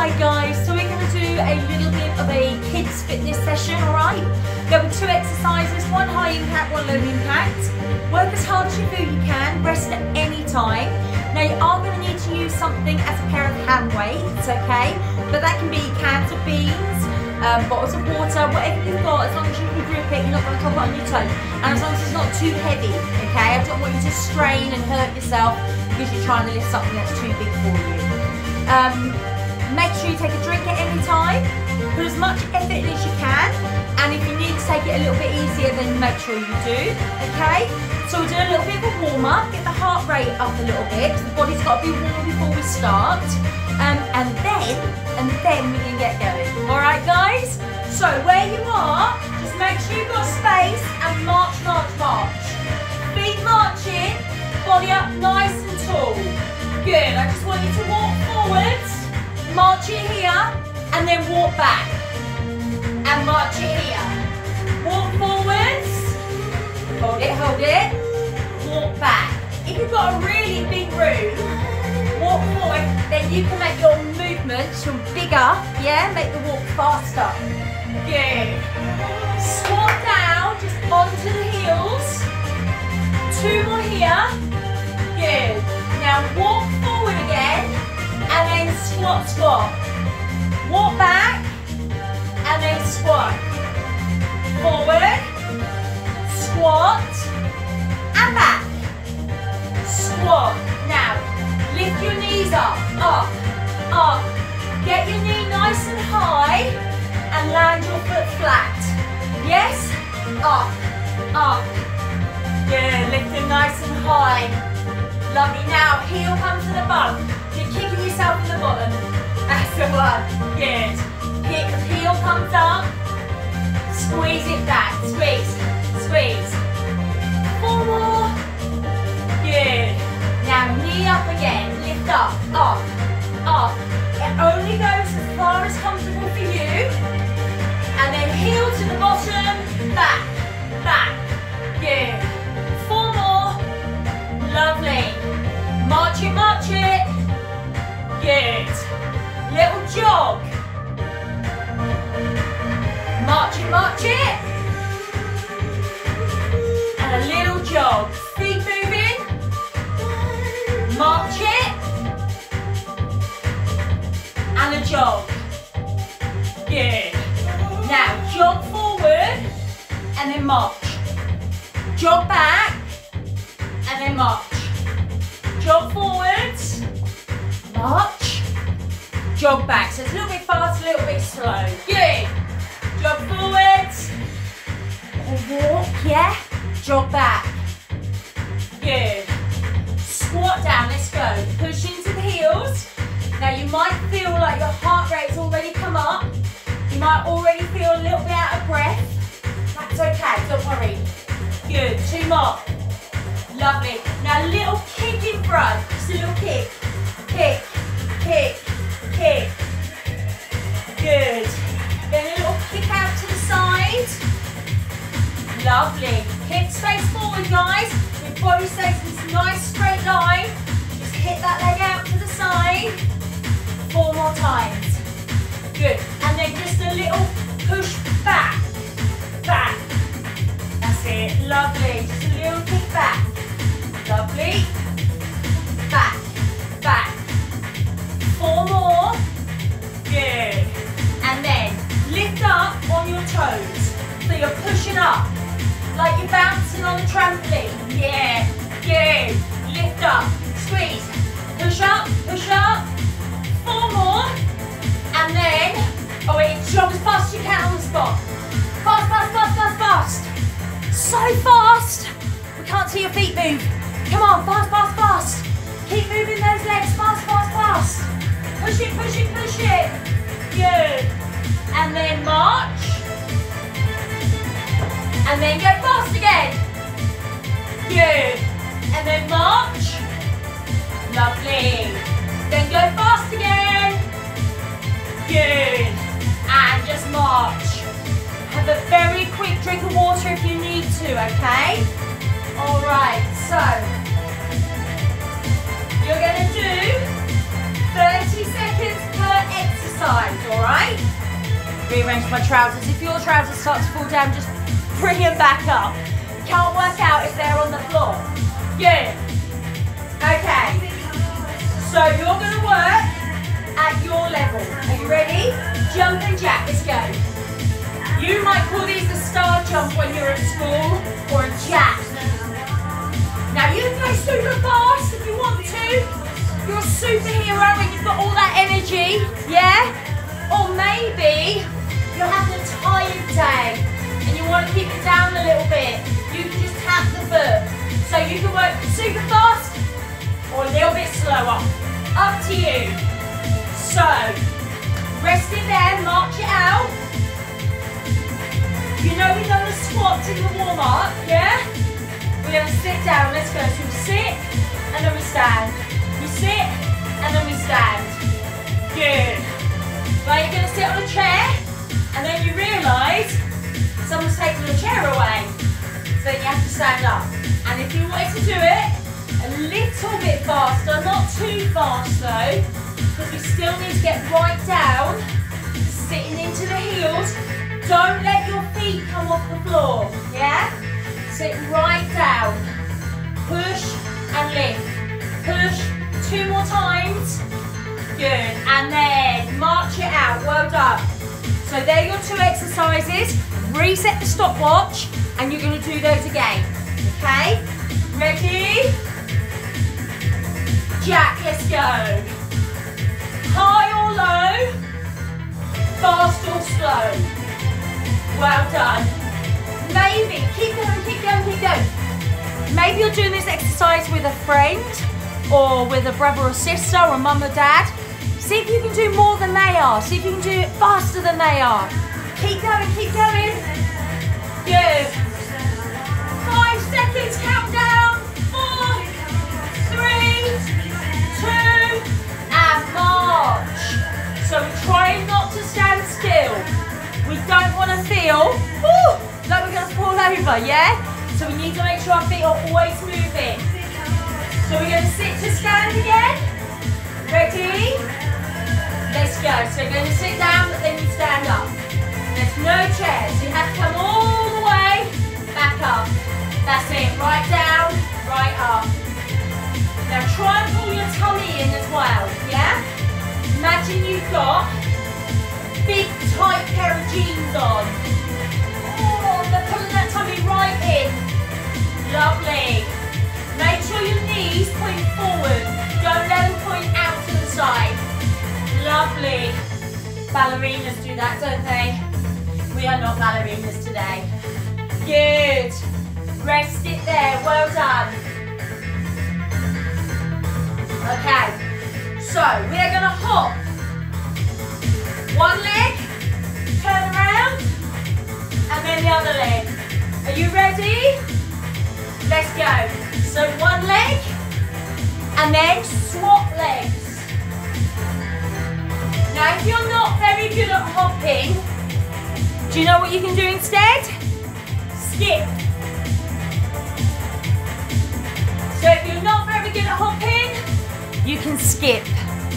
Alright guys, so we're going to do a little bit of a kids fitness session, alright? There were two exercises, one high impact, one low impact. Work as hard as you feel you can, rest at any time. Now you are going to need to use something as a pair of hand weights, okay? But that can be cans of beans, um, bottles of water, whatever you've got, as long as you can grip it, you're not going to drop it on your toe. And as long as it's not too heavy, okay? I don't want you to strain and hurt yourself because you're trying to lift something that's too big for you. Um, make sure you take a drink at any time. Put as much effort in as you can. And if you need to take it a little bit easier, then make sure you do. Okay? So we'll do a little bit of a warm up. Get the heart rate up a little bit. The body's got to be warm before we start. Um, and then, and then we can get going. All right, guys? So where you are, just make sure you've got space and march, march, march. Feet marching, body up nice and tall. Good, I just want you to it here, and then walk back. And march it here. Walk forwards, hold it, hold it, walk back. If you've got a really big room, walk forward, then you can make your movements from bigger, yeah, make the walk faster. Good. Squat down, just onto the heels. Two more here. Good. Now walk forward again and then squat, squat. Walk back and then squat. Forward, squat and back. Squat. Now lift your knees up, up, up. Get your knee nice and high and land your foot flat. Yes? Up, up. Good, lift it nice and high. Lovely. Now, heel comes to the bum. Yourself in the bottom. That's the one. Good. Kick, heel comes up. Squeeze it back. Squeeze, squeeze. Four more. Good. Now, knee up again. Lift up, up, up. It only goes as far as comfortable for you. And then heel to the bottom. Back, back. Good. Four more. Lovely. March it, march it. Good. Little jog. March it, march it. And a little jog. Feet moving. March it. And a jog. Good. Now jog forward and then march. Jog back and then march. Jog forwards, march, jog back. So it's a little bit fast, a little bit slow. Good. Jog forwards, walk, yeah? Jog back. Good. Squat down, let's go. Push into the heels. Now you might feel like your heart rate's already come up. You might already feel a little bit out of breath. That's okay, don't worry. Good, two more. Lovely. Now a little kick in front. Just a little kick. Kick, kick, kick. Good. Then a little kick out to the side. Lovely. Hip space forward, guys. Your body stays in this nice straight line. Just hit that leg out to the side. Four more times. Good. And then just a little push back. Back. That's it. Lovely. Just a little kick back. Lovely. Back. Back. Four more. Good. And then lift up on your toes. So you're pushing up. Like you're bouncing on a trampoline. Yeah. Good. Lift up. Squeeze. Push up. Push up. Four more. And then, oh wait, jog as fast as you can on the spot. Fast, fast, fast, fast, fast. So fast. We can't see your feet move. Come on, fast, fast, fast. Keep moving those legs, fast, fast, fast. Push it, push it, push it. Good. And then march. And then go fast again. Good. And then march. Lovely. Then go fast again. Good. And just march. Have a very quick drink of water if you need to, okay? All right, so you're going to do 30 seconds per exercise. All right? Rearrange my trousers. If your trousers start to fall down, just bring them back up. Can't work out if they're on the floor. Good. Okay. So you're going to work at your level. Are you ready? Jump and jack. Let's go. You might call these a star jump when you're at school or a jack. Now you can go super fast if you want to. You're a superhero energy, yeah? Or maybe you're having a tired day and you want to keep it down a little bit. You can just tap the foot. So you can work super fast or a little bit slower. Up to you. So, rest it there, march it out. You know we've done the squats in the warm-up, yeah? We're to sit down. Let's go. So we sit and then we stand. We sit and then we stand. Good. Right, you're going to sit on a chair and then you realise someone's taken your chair away. So you have to stand up. And if you wanted to do it a little bit faster, not too fast though, because we still need to get right down, sitting into the heels. Don't let your feet come off the floor, yeah? Sit right down. Push and lift. Push two more times. Good. And then march it out. Well done. So there are your two exercises. Reset the stopwatch and you're going to do those again. Okay? Ready? Jack, let's go. High or low? Fast or slow? Well done. Maybe, keep going, keep going, keep going. Maybe you're doing this exercise with a friend or with a brother or sister or mum or dad. See if you can do more than they are. See if you can do it faster than they are. Keep going, keep going. Good. Five seconds countdown. Four, three, two, and march. So we're trying not to stand still. We don't want to feel, whoo, like we're going to fall over, yeah? So we need to make sure our feet are always moving. So we're going to sit to stand again. Ready? Let's go. So you're going to sit down, but then you stand up. There's no chairs. You have to come all the way back up. That's it. Right down, right up. Now try and pull your tummy in as well, yeah? Imagine you've got big tight pair of jeans on Oh, they're pulling that tummy right in. Lovely. Make sure your knees point forward. Don't let them point out to the side. Lovely. Ballerinas do that, don't they? We are not ballerinas today. Good. Rest it there. Well done. Okay. So, we are going to hop. One leg. Turn around and then the other leg. Are you ready? Let's go. So one leg, and then swap legs. Now if you're not very good at hopping, do you know what you can do instead? Skip. So if you're not very good at hopping, you can skip.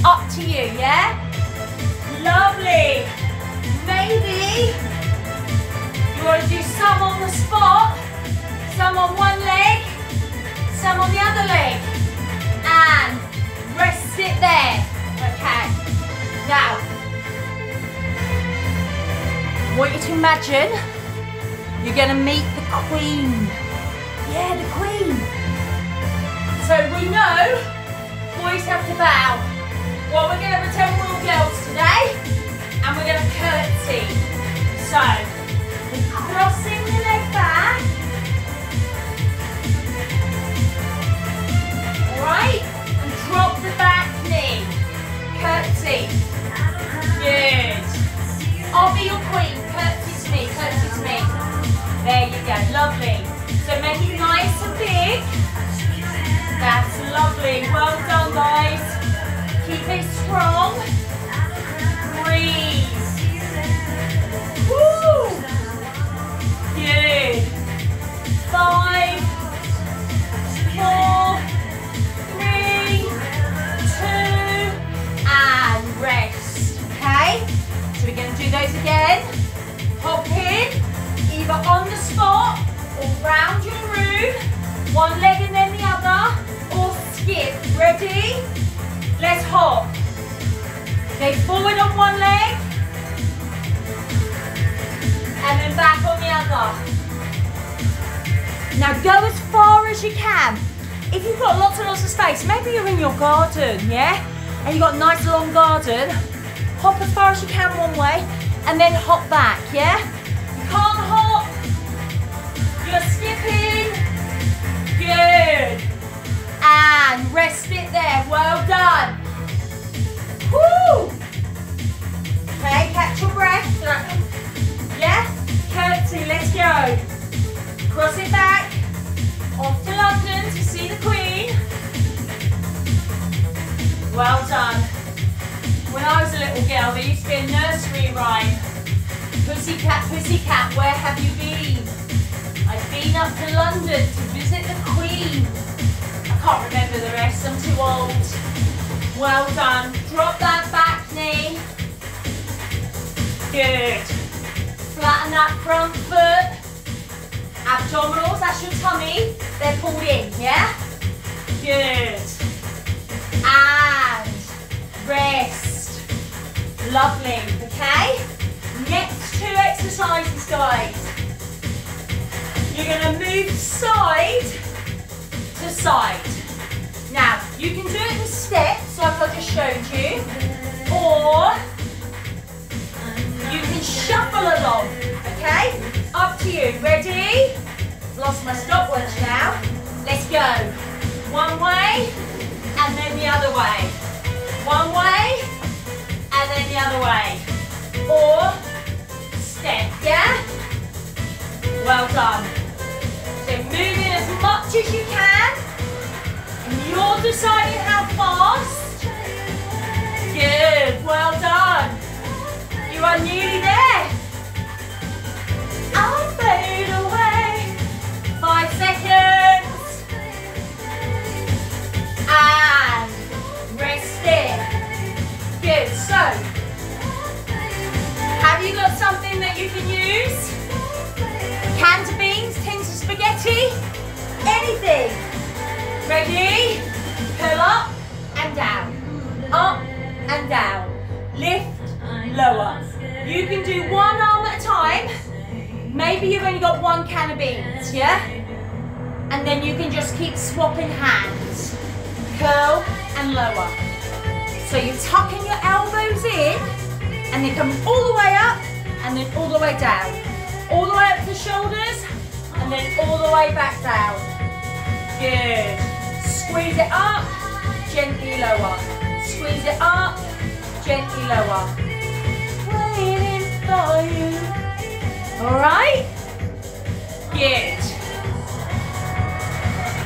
Up to you, yeah? Lovely. Maybe you want to do some on the spot, some on one leg, some on the other leg. And rest it there. To imagine you're going to meet the queen. Yeah, the queen. So we know boys have to bow. Well, we're going to pretend we're all girls today. And we're going to curtsy. So, crossing the leg back. Right, and drop the back knee. Curtsy. Good. I'll be your queen. There you go, lovely. So make it nice and big. That's lovely. Well done, guys. Keep it strong. Breathe. Woo! Good. Five, long garden, hop as far as you can one way, and then hop back, yeah? You can't hop, you're skipping, good. And rest it there, well done. Woo! Okay, catch your breath. Yeah? Curtsy, let's go. Cross it back. Off to London to see the Queen. Well done. When I was a little girl, there used to be a nursery rhyme. Pussycat, pussycat, where have you been? I've been up to London to visit the Queen. I can't remember the rest, I'm too old. Well done. Drop that back knee. Good. Flatten that front foot. Abdominals, that's your tummy. They're pulled in, yeah? Good. And rest. Lovely, okay? Next two exercises, guys. You're gonna move side to side. Now, you can do it in steps, like I just showed you, or you can shuffle along, okay? Up to you. Ready? Lost my stopwatch now. Let's go. One way, and then the other way. One way, and then the other way. Or step, yeah? Well done. So moving as much as you can. And you're deciding how fast. Good, well done. You are nearly there. I'll so. Have you got something that you can use? Cans of beans, tins of spaghetti, anything. Ready? Pull up and down. Up and down. Lift, lower. You can do one arm at a time. Maybe you've only got one can of beans, yeah? And then you can just keep swapping hands. Curl and lower. So you're tucking your elbows in and then come all the way up and then all the way down. All the way up to the shoulders and then all the way back down. Good. Squeeze it up, gently lower. Squeeze it up, gently lower. All right? Good.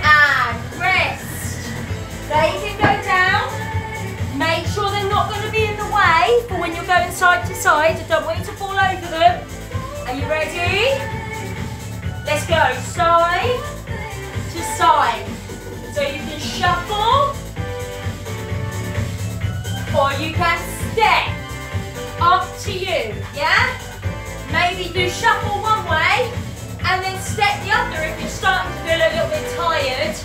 And rest. Can go down. Make sure they're not going to be in the way for when you're going side to side. I don't want you to fall over them. Are you ready? Let's go side to side. So you can shuffle or you can step. Up to you, yeah? Maybe do shuffle one way and then step the other if you're starting to feel a little bit tired.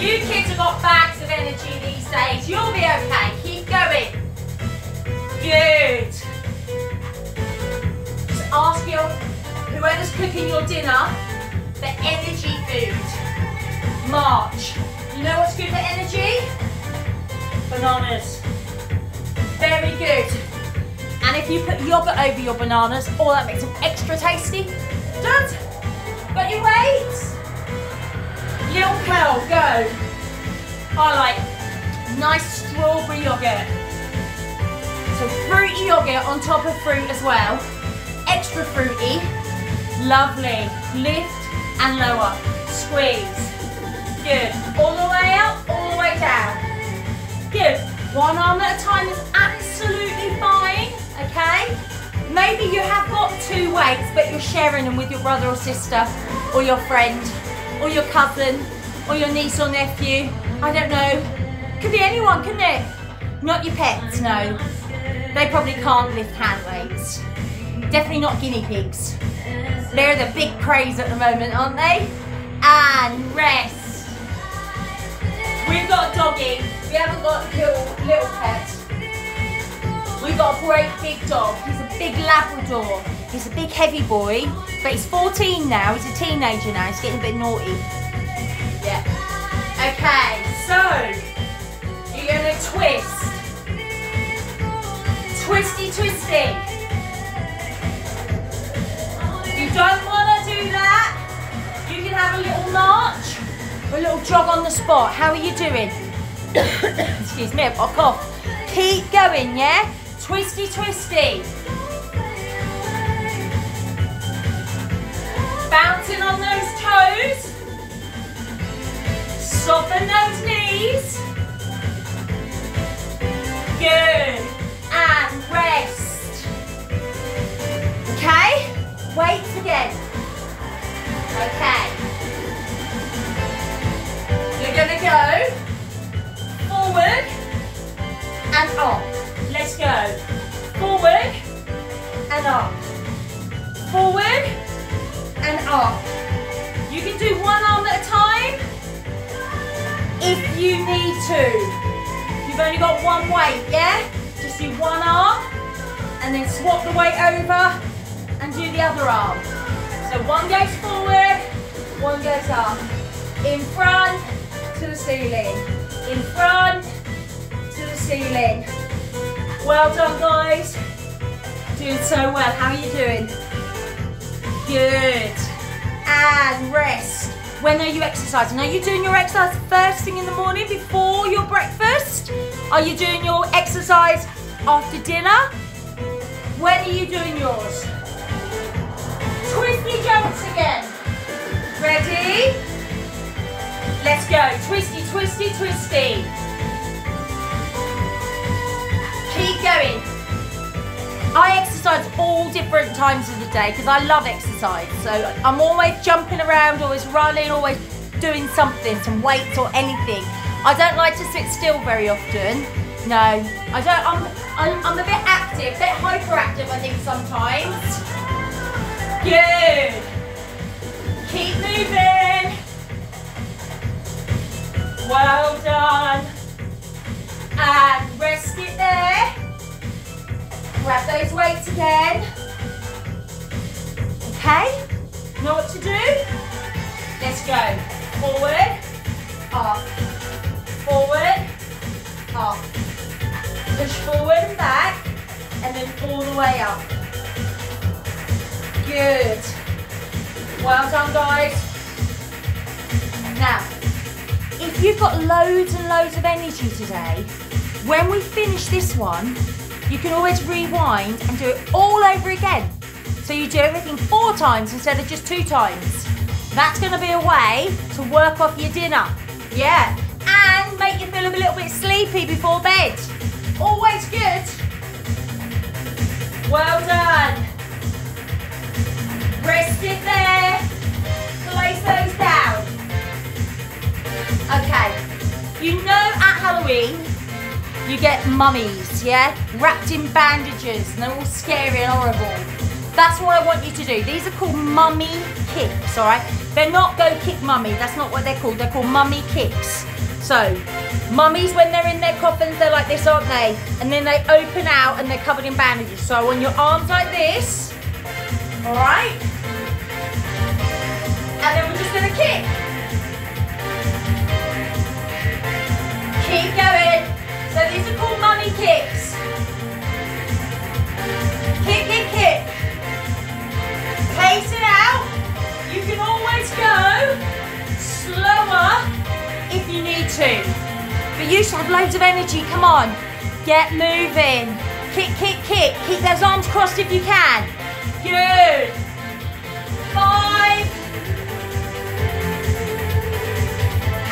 You kids have got bags of energy these days. You'll be okay. Keep going. Good. Just ask your whoever's cooking your dinner for energy food. March. You know what's good for energy? Bananas. Very good. And if you put yogurt over your bananas, oh, that makes them extra tasty. Done. Got your weights? Little Kel, go. I like nice strawberry yogurt. So fruity yogurt on top of fruit as well. Extra fruity. Lovely. Lift and lower. Squeeze. Good. All the way up, all the way down. Good. One arm at a time is absolutely fine, okay? Maybe you have got two weights, but you're sharing them with your brother or sister, or your friend, or your cousin, or your niece or nephew. I don't know. Could be anyone, couldn't it? Not your pets, no. They probably can't lift hand weights. Definitely not guinea pigs. They're the big craze at the moment, aren't they? And rest. We've got doggy. We haven't got little little pets. We've got a great big dog. He's a big Labrador. He's a big heavy boy, but he's 14 now. He's a teenager now. He's getting a bit naughty. Okay, so you're gonna twist. Twisty, twisty. You don't wanna do that, you can have a little march a little jog on the spot. How are you doing? Excuse me, I've got a cough. Keep going, yeah? Twisty, twisty. Bouncing on those toes. Soften those knees. Good. And rest. Okay? Weights again. Okay. You're gonna go You've only got one weight, yeah? Just do one arm and then swap the weight over and do the other arm. So one goes forward, one goes up. In front to the ceiling. In front to the ceiling. Well done, guys. Doing so well. How are you doing? Good. And rest. When are you exercising? Are you doing your exercise first thing in the morning before your breakfast? Are you doing your exercise after dinner? When are you doing yours? Twisty jumps again. Ready? Let's go. Twisty, twisty, twisty. Keep going. I exercise all different times of the day because I love exercise. So I'm always jumping around, always running, always doing something, some weights or anything. I don't like to sit still very often. No, I don't. I'm, I'm, I'm a bit active, a bit hyperactive, I think sometimes. Good. Keep moving. Well done. And rest it there. Grab those weights again. Okay? Know what to do? Let's go. Forward, up. Forward, up. Push forward and back, and then all the way up. Good. Well done, guys. Now, if you've got loads and loads of energy today, when we finish this one, you can always rewind and do it all over again. So you do everything four times instead of just two times. That's going to be a way to work off your dinner. Yeah. And make you feel a little bit sleepy before bed. Always good. Well done. Rest it there. Place those down. Okay. You know at Halloween, you get mummies, yeah? Wrapped in bandages and they're all scary and horrible. That's what I want you to do. These are called mummy kicks, all right? They're not go kick mummy. That's not what they're called. They're called mummy kicks. So, mummies, when they're in their coffins, they're like this, aren't they? And then they open out and they're covered in bandages. So, on your arms like this, all right? And then we're just gonna kick. Keep going. So these are called mummy kicks. Kick, kick, kick. Pace it out. You can always go slower if you need to. But you should have loads of energy. Come on. Get moving. Kick, kick, kick. Keep those arms crossed if you can. Good. Five.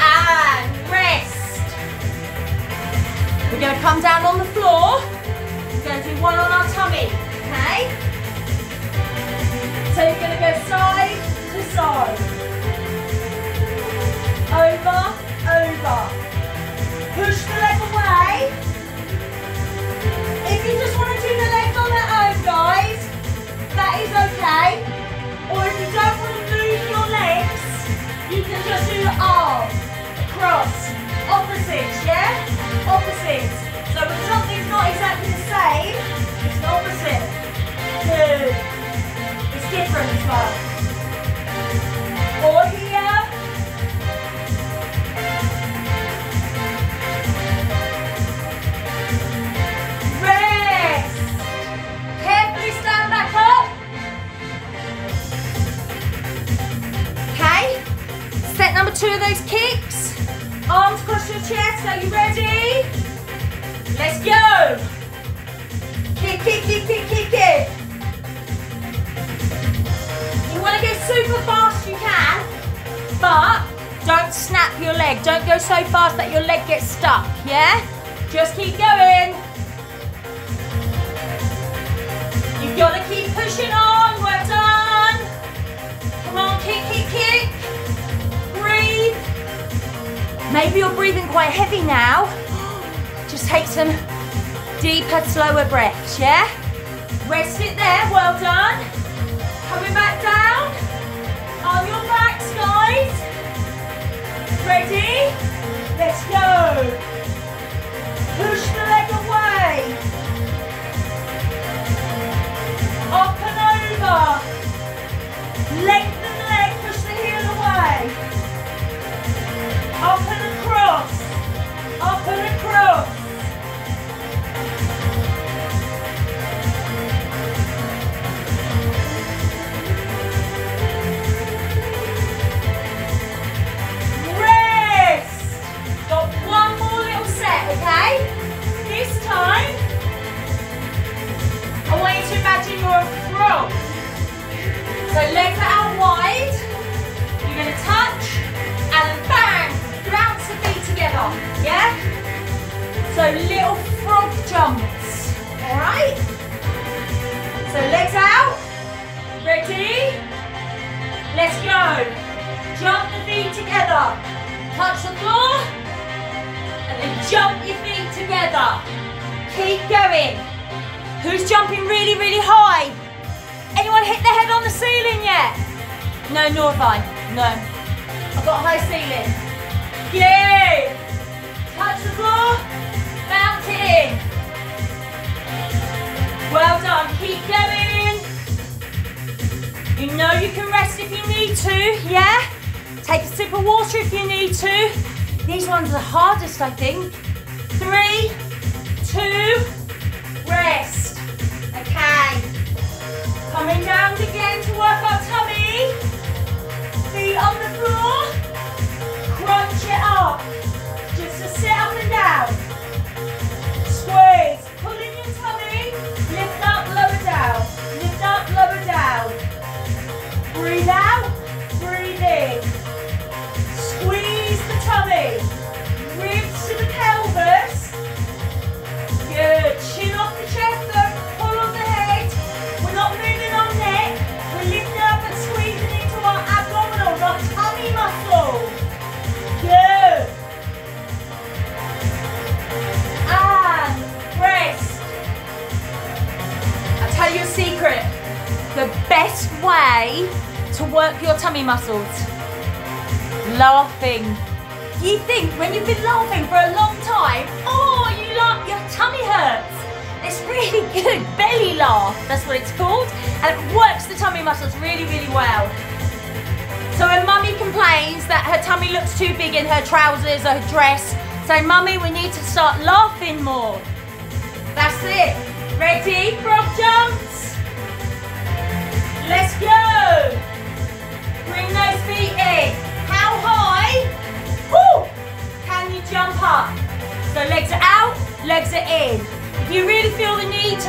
And. We're going to come down on the floor. We're going to do one on our tummy, okay? Two of those kicks. Arms across your chest. Are you ready? Let's go. Kick, kick, kick, kick, kick, kick. You want to go super fast, you can, but don't snap your leg. Don't go so fast that your leg gets stuck, yeah? Just keep going. You've got to keep pushing on. Well done. Come on, kick, kick, kick. Maybe you're breathing quite heavy now. Just take some deeper, slower breaths, yeah? Rest it there, well done. Coming back down. On your backs, guys. Ready? Let's go. Push the leg away. Up and over. Lengthen Keep going. Who's jumping really, really high? Anyone hit their head on the ceiling yet? No, nor have I. No. I've got a high ceiling. Yay! Touch the floor. Bounce it in. Well done. Keep going. You know you can rest if you need to, yeah? Take a sip of water if you need to. These ones are the hardest, I think. Three, two, rest. Okay. Coming down again to work our tummy. Feet on the floor. Crunch it up. Just to sit up and down. Squeeze. Pull in your tummy. Lift up, lower down. Lift up, lower down. Breathe out. Way to work your tummy muscles. Laughing. You think when you've been laughing for a long time, oh, you laugh, your tummy hurts. It's really good belly laugh, that's what it's called. And it works the tummy muscles really, really well. So when mummy complains that her tummy looks too big in her trousers or her dress, say, mummy, we need to start laughing more. That's it. Ready? Frog jumps.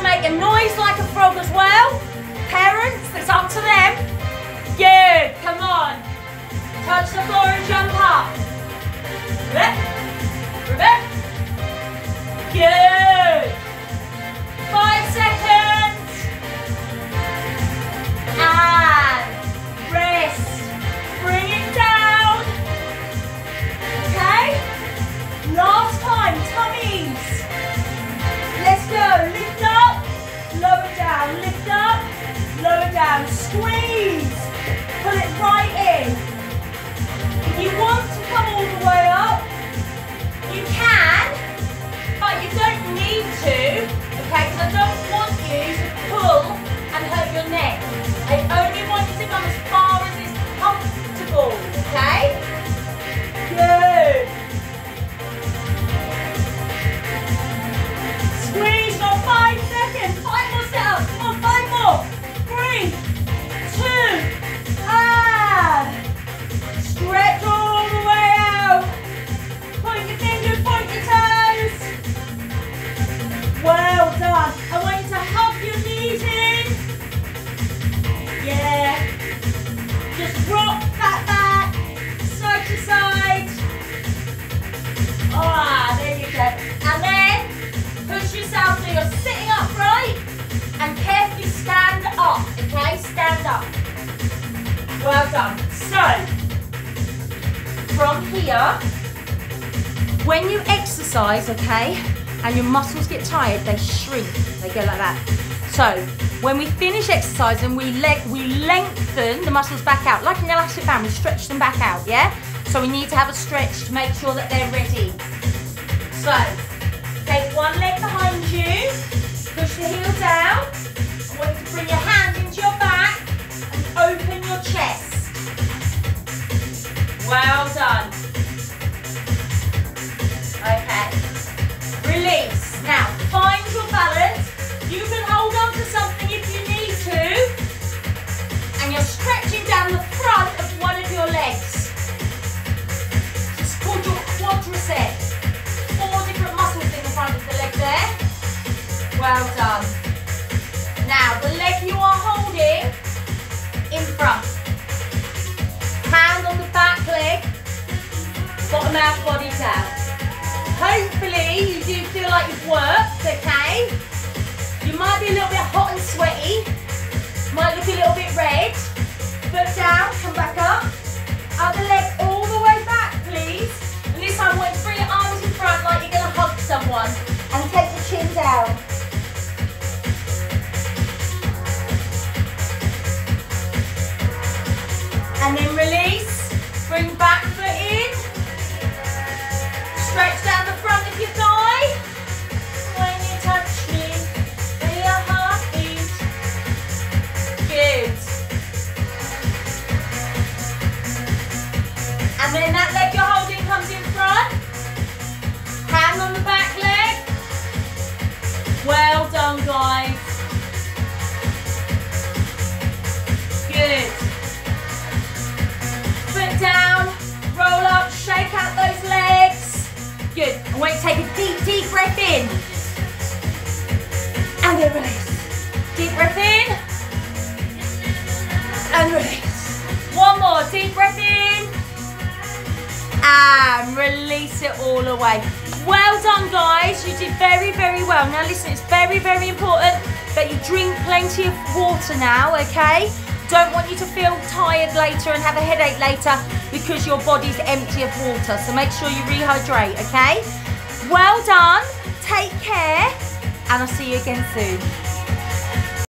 To make a noise like a frog as well, parents, it's up to them. Good, come on. Touch the floor and jump up. Rip, rip. Good. Down. Squeeze. Well done. So, from here, when you exercise, okay, and your muscles get tired, they shrink. They go like that. So, when we finish exercising, we, le we lengthen the muscles back out, like an elastic band, we stretch them back out, yeah? So we need to have a stretch to make sure that they're ready. So, take one leg behind you, push the heel down. I want you to bring your hand open your chest. Well done. Okay. Release. Now, find your balance. You can hold on to something if you need to. And you're stretching down the front of one of your legs. It's called your quadricep. Four different muscles in the front of the leg there. Well done. Now, the leg you are holding in. Hand on the back leg. Bottom out, body down. Hopefully you do feel like you've worked, okay? You might be a little bit hot and sweaty. Might look a little bit red. Foot down, come back up. Other leg all the way back, please. And this time I bring your arms in front like you're gonna hug someone. And take the chin down. And then release. Bring back foot in. Stretch down the front of your thigh. When you touch me, feel your heartbeat. Good. And then that leg you're holding comes in front. Hand on the back leg. Well done, guys. Good. Out those legs. Good. I want you to take a deep, deep breath in. And then release. Deep breath in. And release. One more. Deep breath in. And release it all away. Well done, guys. You did very, very well. Now, listen, it's very, very important that you drink plenty of water now, okay? Don't want you to feel tired later and have a headache later because your body's empty of water. So make sure you rehydrate, okay? Well done. Take care. And I'll see you again soon.